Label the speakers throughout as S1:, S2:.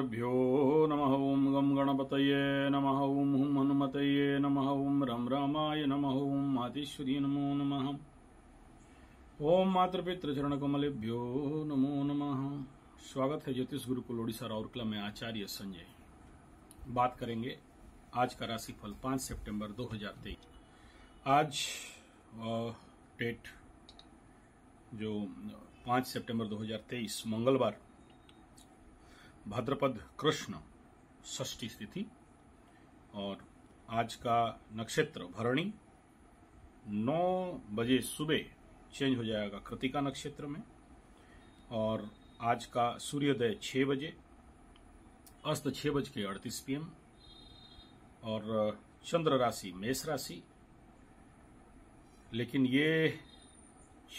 S1: श्रीगुरुभ्यो नमः ॐ गं गणपतये नमः ॐ हुं हनुमतये नमः ॐ रं रामाय नमः ॐ मातेश्वरी नमो नमः ओम मातृपितृचरणकमलेभ्यो नमो नमः स्वागत है ज्योतिष गुरुकुल ओडिशा राउरकला में आचार्य संजय बात करेंगे आज का राशिफल 5 सितंबर 2023 आज डेट जो 5 सितंबर 2023 मंगलवार भाद्रपद कृष्ण षष्ठी स्थिति और आज का नक्षत्र भरणी नौ बजे सुबह चेंज हो जाएगा कृतिका नक्षत्र में और आज का सूर्योदय छह बजे, अस्त छह बज के अड़तीस पीएम और चंद्र राशि मेष राशि। लेकिन ये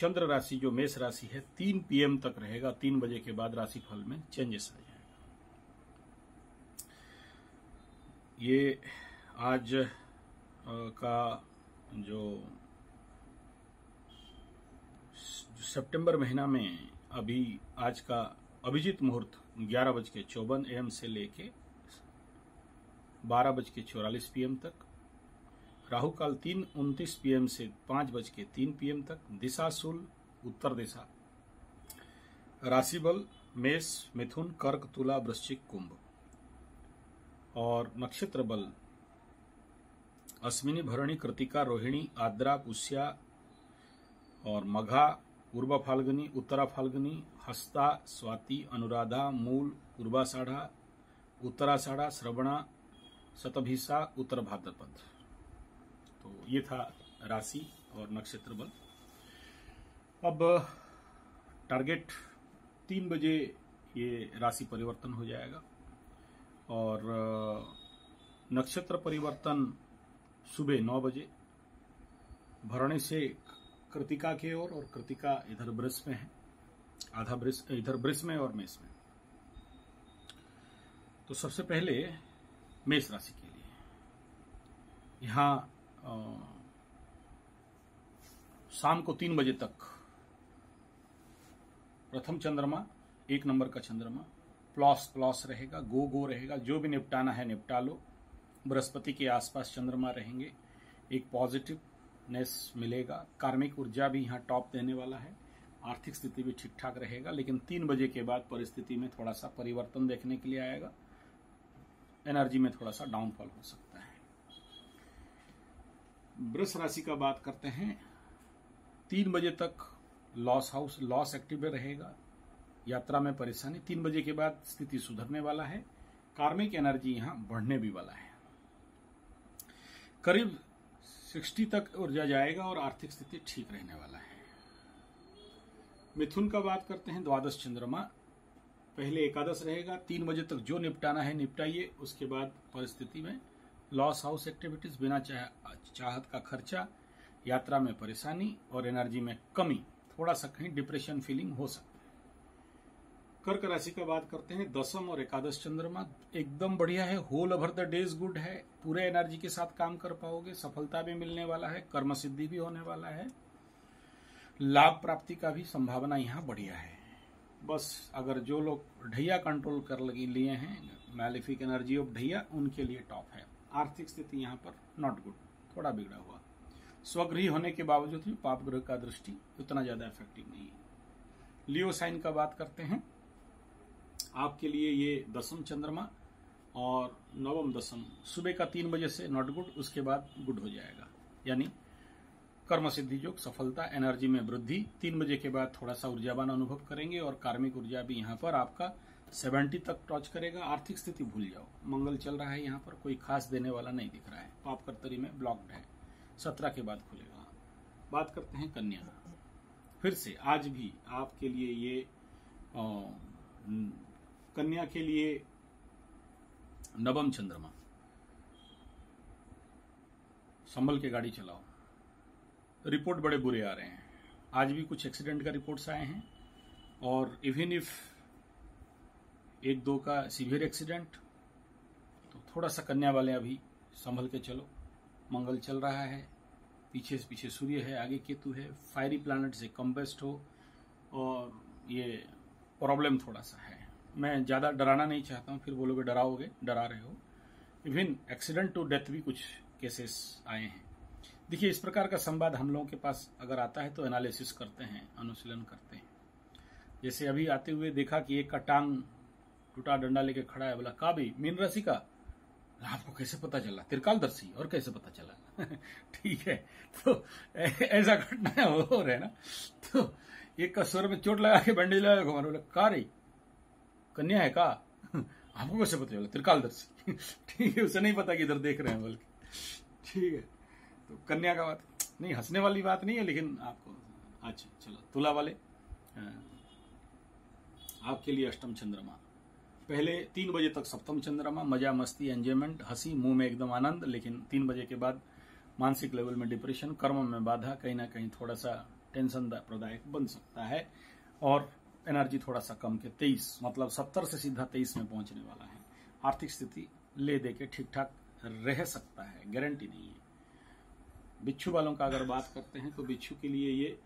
S1: चंद्र राशि जो मेष राशि है, तीन पीएम तक रहेगा, तीन बजे के बाद राशिफल में चेंजेस आ जाएगा ये आज का जो सितंबर महीना में अभी आज का अभिजीत मुहूर्त ग्यारह बज के चौवन एम से लेके बारह बज के चौरालीस पीएम तक, राहु काल तीन उनतीस पीएम से पाँच बज के तीन पीएम तक दिशाशूल उत्तर दिशा। राशि बल मेष, मिथुन, कर्क, तुला, वृश्चिक, कुंभ। और नक्षत्र बल। अश्विनी भरणी कृतिका रोहिणी, आद्रा पुष्या और मघा, पूर्वा फाल्गुनी, उत्तरा फाल्गुनी, हस्ता, स्वाति, अनुराधा, मूल, पूर्वाषाढ़ा, उत्तराषाढ़ा, श्रवणा शतभिषा उत्तर भाद्रपद। तो ये था राशि और नक्षत्र बल। अब टारगेट तीन बजे ये राशि परिवर्तन हो जाएगा। और नक्षत्र परिवर्तन सुबह नौ बजे, भरणी से कृतिका की ओर और कृतिका इधर वृष में है, आधा वृष, इधर वृष में और मेष में। तो सबसे पहले मेष राशि के लिए। यहाँ शाम को तीन बजे तक प्रथम चंद्रमा, एक नंबर का चंद्रमा प्लस प्लस रहेगा, गो गो रहेगा, जो भी निपटाना है निपटा लो। बृहस्पति के आसपास चंद्रमा रहेंगे, एक पॉजिटिवनेस मिलेगा। कार्मिक ऊर्जा भी यहाँ टॉप देने वाला है। आर्थिक स्थिति भी ठीक ठाक रहेगा, लेकिन तीन बजे के बाद परिस्थिति में थोड़ा सा परिवर्तन देखने के लिए आएगा। एनर्जी में थोड़ा सा डाउनफॉल हो सकता है। वृष राशि का बात करते हैं। तीन बजे तक लॉस हाउस, लॉस एक्टिव रहेगा। यात्रा में परेशानी। तीन बजे के बाद स्थिति सुधरने वाला है। कार्मिक एनर्जी यहाँ बढ़ने भी वाला है। करीब 60 तक ऊर्जा जाएगा और आर्थिक स्थिति ठीक रहने वाला है। मिथुन का बात करते हैं। द्वादश चंद्रमा पहले एकादश रहेगा। तीन बजे तक जो निपटाना है निपटाइए। उसके बाद परिस्थिति में लॉस हाउस एक्टिविटीज़ बिना चाह, चाहत का खर्चा यात्रा में परेशानी और एनर्जी में कमी। थोड़ा सा कहीं डिप्रेशन फीलिंग हो सकता कर्क राशि का बात करते हैं, दसम और एकादश चंद्रमा। एकदम बढ़िया है whole over the days good है। पूरे एनर्जी के साथ काम कर पाओगे, सफलता भी मिलने वाला है, कर्म सिद्धि भी होने वाला है। लाभ प्राप्ति का भी संभावना यहाँ बढ़िया है। बस अगर जो लोग ढैया कंट्रोल कर लिए हैं मैलिफिक एनर्जी ऑफ़ ढैया, उनके लिए टॉप है। आर्थिक स्थिति यहाँ पर नॉट गुड थोड़ा बिगड़ा हुआ। स्वगृह होने के बावजूद भी पाप ग्रह का दृष्टि उतना ज़्यादा इफ़ेक्टिव नहीं है। लियो साइन का बात करते हैं। आपके लिए ये दसम चंद्रमा और नवम दसम। सुबह का तीन बजे से नॉट गुड उसके बाद गुड हो जाएगा। यानी कर्म सिद्धि योग, सफलता एनर्जी में वृद्धि। तीन बजे के बाद थोड़ा सा ऊर्जावान अनुभव करेंगे और कार्मिक ऊर्जा भी यहाँ पर आपका 70 तक टॉच करेगा। आर्थिक स्थिति भूल जाओ। मंगल चल रहा है यहाँ पर, कोई खास देने वाला नहीं दिख रहा है। पाप कर्तरी में ब्लॉक्ड है। सत्रह के बाद खुलेगा। बात करते हैं कन्या। फिर से आज भी आपके लिए ये कन्या के लिए नवम चंद्रमा। संभल के गाड़ी चलाओ। रिपोर्ट बड़े बुरे आ रहे हैं। आज भी कुछ एक्सीडेंट का रिपोर्ट्स आए हैं और इवन इफ़ एक दो का सीवियर एक्सीडेंट तो थोड़ा सा कन्या वाले अभी संभल के चलो। मंगल चल रहा है। पीछे से पीछे सूर्य है, आगे केतु है। फायरी प्लानट से कम बेस्ट हो और ये प्रॉब्लम थोड़ा सा है। मैं ज़्यादा डराना नहीं चाहता हूँ, फिर बोलोगे डराओगे, डरा रहे हो। इवन एक्सीडेंट टू डेथ भी कुछ केसेस आए हैं। देखिए, इस प्रकार का संवाद हम लोगों के पास अगर आता है तो एनालिसिस करते हैं, अनुशीलन करते हैं। जैसे अभी आते हुए देखा कि एक का टांग टूटा, डंडा लेके खड़ा है, बोला का भी मीन राशि का? आपको कैसे पता चला? तिरकालदर्शी, और कैसे पता चला? ठीक है तो ऐसा घटना हो रहे ना? तो एक का स्वर में चोट लगा के बंडी लगा घुमा बोला का रही कन्या है का? आपको कैसे पता चला? त्रिकालदर्शी ठीक है, उसे नहीं पता कि इधर देख रहे हैं बोल ठीक है तो कन्या का बात नहीं, हंसने वाली बात नहीं है, लेकिन आपको अच्छा चलो, तुला वाले। आपके लिए अष्टम चंद्रमा। पहले तीन बजे तक सप्तम चंद्रमा, मज़ा, मस्ती एंजॉयमेंट हँसी, मुँह में एकदम आनंद, लेकिन तीन बजे के बाद मानसिक लेवल में डिप्रेशन कर्म में बाधा, कहीं ना कहीं थोड़ा सा टेंशन प्रदायक बन सकता है। और एनर्जी थोड़ा सा कम के, तेईस मतलब सत्तर से सीधा तेईस में पहुँचने वाला है। आर्थिक स्थिति ले दे के ठीक ठाक रह सकता है गारंटी नहीं है। बिच्छू वालों का अगर बात करते हैं तो बिच्छू के लिए ये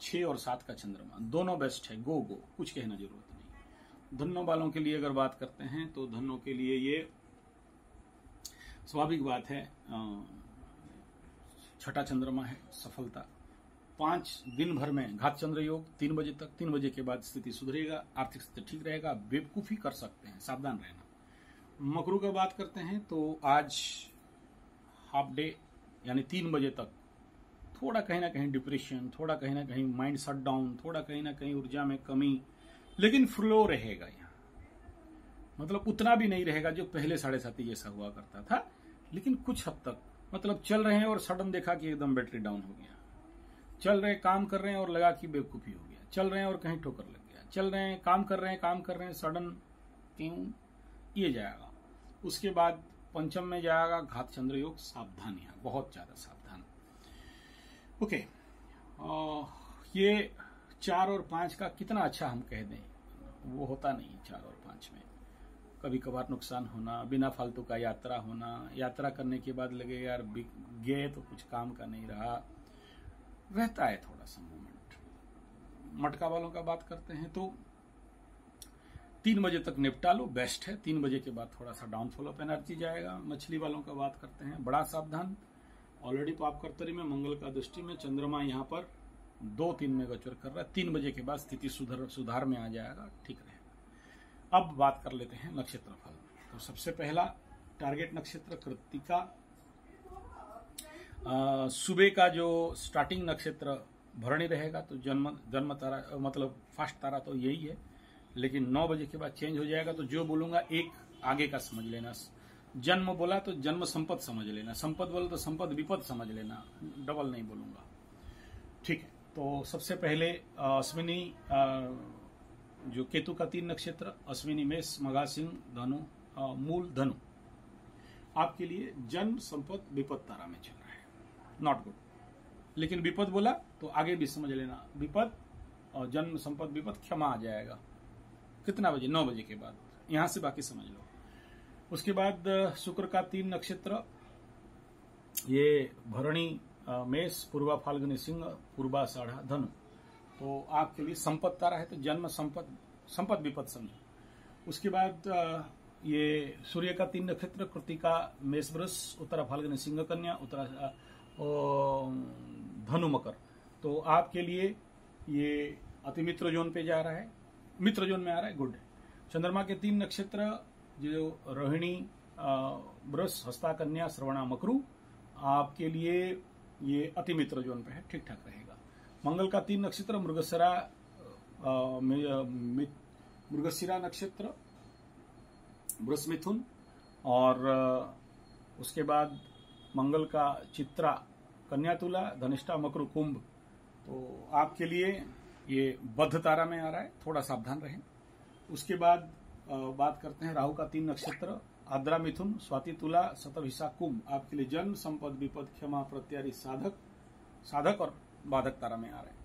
S1: छह और सात का चंद्रमा, दोनों बेस्ट है गो गो कुछ कहना ज़रूरत नहीं। धनों वालों के लिए अगर बात करते हैं तो धनों के लिए ये स्वाभाविक बात है छठा चंद्रमा है, सफलता। पाँच दिन भर में घात चंद्र योग तीन बजे तक, तीन बजे के बाद स्थिति सुधरेगा, आर्थिक स्थिति ठीक रहेगा, बेवकूफ़ी कर सकते हैं, सावधान रहना। मकरू का बात करते हैं तो आज हाफ़ डे यानी तीन बजे तक थोड़ा कहीं ना कहीं डिप्रेशन थोड़ा कहीं ना कहीं माइंड शट डाउन थोड़ा कहीं ना कहीं ऊर्जा में कमी, लेकिन फ्लो रहेगा यहाँ। मतलब उतना भी नहीं रहेगा जो पहले साढ़े साथी जैसा हुआ करता था, लेकिन कुछ हद तक मतलब चल रहे हैं और सडन देखा कि एकदम बैटरी डाउन हो गया। चल रहे काम कर रहे हैं और लगा कि बेवकूफ़ी हो गया। चल रहे हैं और कहीं ठोकर लग गया। चल रहे हैं काम कर रहे हैं काम कर रहे हैं सडन क्यों? ये जाएगा। उसके बाद पंचम में जाएगा घात चंद्र योग सावधान यहाँ बहुत ज़्यादा सावधान। ओके आ, ये चार और पाँच का कितना अच्छा हम कह दें। वो होता नहीं चार और पाँच में। कभी कभार नुकसान होना बिना फालतू का यात्रा होना यात्रा करने के बाद लगे यार गए तो कुछ काम का नहीं रहा। रहता है थोड़ा सा मूवमेंट मटका वालों का बात करते हैं तो तीन बजे तक निपटा लो बेस्ट है। तीन बजे के बाद थोड़ा सा डाउनफॉल ऑफ़ एनर्जी जाएगा। मछली वालों का बात करते हैं। बड़ा सावधान। ऑलरेडी पाप कर्तरी में, मंगल का दृष्टि में, चंद्रमा यहाँ पर दो तीन में गोचर कर रहा है। तीन बजे के बाद स्थिति सुधार सुधार में आ जाएगा। ठीक रहेगा। अब बात कर लेते हैं नक्षत्र फल तो सबसे पहला टारगेट नक्षत्र कृतिका सुबह का जो स्टार्टिंग नक्षत्र भरणी रहेगा तो जन्म जन्म तारा मतलब फास्ट तारा तो यही है, लेकिन नौ बजे के बाद चेंज हो जाएगा तो जो बोलूँगा एक आगे का समझ लेना। जन्म बोला तो जन्म संपद समझ लेना, संपद बोला तो संपद विपद समझ लेना डबल नहीं बोलूँगा। ठीक है तो सबसे पहले अश्विनी जो केतु का तीन नक्षत्र, अश्विनी, मेष मगा सिंह, धनु मूल, धनु। आपके लिए जन्म, संपद, विपद तारा में चल रहा है। नॉट गुड लेकिन विपद बोला तो आगे भी समझ लेना। विपद और जन्म संपद विपद क्षमा आ जाएगा। कितना बजे? नौ बजे के बाद। यहाँ से बाकी समझ लो। उसके बाद, शुक्र का तीन नक्षत्र। ये भरणी मेष, पूर्वा फाल्गुनी सिंह, पूर्वा साढ़ा धनु। तो आपके लिए संपद तारा है तो जन्म संपद संपद विपद समझो। उसके बाद ये सूर्य का तीन नक्षत्र, कृतिका मेष वृष उत्तरा फाल्गुनी सिंह कन्या, उत्तरा धनु मकर। तो आपके लिए ये अति मित्र जोन पे जा रहा है। मित्र जोन में आ रहा है, गुड। चंद्रमा के तीन नक्षत्र, जो रोहिणी वृष, हस्ता, कन्या, श्रवणा, मकरू, आपके लिए ये अति मित्र जोन पे है ठीक ठाक रहेगा। मंगल का तीन नक्षत्र मृगसरा मृगशिरा नक्षत्र ब्रस मिथुन, और उसके बाद मंगल का चित्रा कन्या तुला धनिष्ठा, मकर, कुंभ। तो आपके लिए ये बद्ध तारा में आ रहा है, थोड़ा सावधान रहें। उसके बाद बात करते हैं राहु का तीन नक्षत्र, आद्रा मिथुन, स्वाति तुला, सतभिषा कुंभ। आपके लिए जन्म, संपद, विपद, क्षमा प्रत्यारी साधक साधक और बाधक तारा में आ रहे हैं।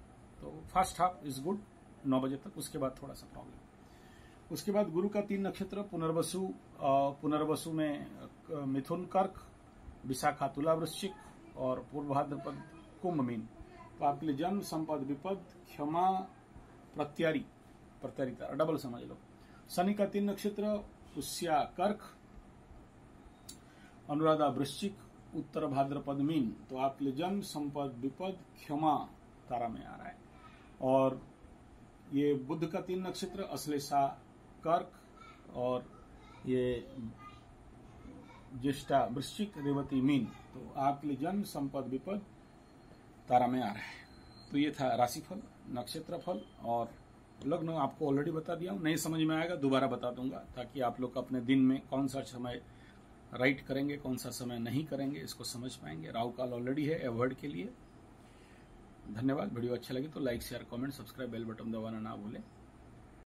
S1: तो फ़र्स्ट हाफ़ इज़ गुड नौ बजे तक। उसके बाद थोड़ा सा प्रॉब्लम उसके बाद गुरु का तीन नक्षत्र, पुनर्वसु पुनर्वसु में मिथुन, कर्क विशाखा तुला वृश्चिक और पूर्व भाद्रपद कुंभ मीन। तो आपके लिए जन्म संपद विपद, क्षमा, प्रत्यारी प्रत्यारी तारा डबल समझ लो। शनि का तीन नक्षत्र, पुष्या, कर्क, अनुराधा वृश्चिक, उत्तर भाद्रपद मीन। तो आपके लिए जन्म संपद विपद, क्षमा तारा में आ रहा है। और ये बुद्ध का तीन नक्षत्र, अश्लेषा, कर्क और ये ज्येष्ठा वृश्चिक रेवती मीन। तो आपके लिए जन्म संपद विपद तारा में आ रहा है। तो ये था राशिफल नक्षत्र फल और लग्न आपको ऑलरेडी बता दिया हूँ। नहीं समझ में आएगा, दोबारा बता दूँगा, ताकि आप लोग अपने दिन में कौन सा समय राइट करेंगे, कौन सा समय नहीं करेंगे, इसको समझ पाएँगे। राहु काल ऑलरेडी है अवॉइड के लिए। धन्यवाद, वीडियो अच्छा लगे तो like share comment subscribe bell button दबाना ना भूलें।